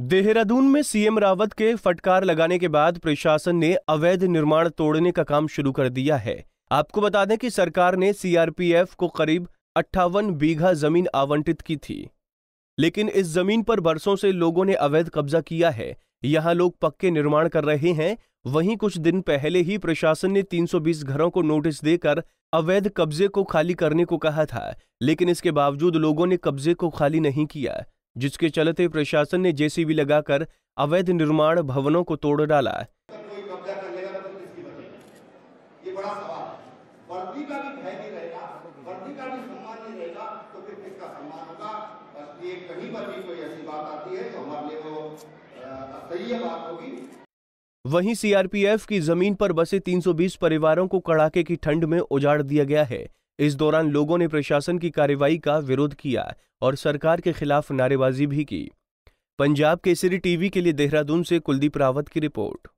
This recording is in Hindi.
देहरादून में सीएम रावत के फटकार लगाने के बाद प्रशासन ने अवैध निर्माण तोड़ने का काम शुरू कर दिया है। आपको बता दें कि सरकार ने सीआरपीएफ को करीब अट्ठावन बीघा ज़मीन आवंटित की थी। लेकिन इस ज़मीन पर बरसों से लोगों ने अवैध कब्जा किया है। यहाँ लोग पक्के निर्माण कर रहे हैं। वहीं कुछ दिन पहले ही प्रशासन ने 320 घरों को नोटिस देकर अवैध कब्जे को खाली करने को कहा था। लेकिन इसके बावजूद लोगों ने कब्जे को खाली नहीं किया। जिसके चलते प्रशासन ने जेसीबी लगाकर अवैध निर्माण भवनों को तोड़ डाला तो किसकी बचेगी ये बड़ा सवाल है। वर्दी का भी भय नहीं रहेगा वर्दी का भी सम्मान नहीं रहेगा तो फिर किसका सम्मान होगा? बस ये कहीं पर भी कोई ऐसी बात आती है तो हमारे लिए वो असह्य बात होगी। वहीं सीआरपीएफ की ज़मीन पर बसे 320 परिवारों को कड़ाके की ठंड में उजाड़ दिया गया है। इस दौरान लोगों ने प्रशासन की कार्रवाई का विरोध किया और सरकार के खिलाफ नारेबाजी भी की। पंजाब केसरी टीवी के लिए देहरादून से कुलदीप रावत की रिपोर्ट।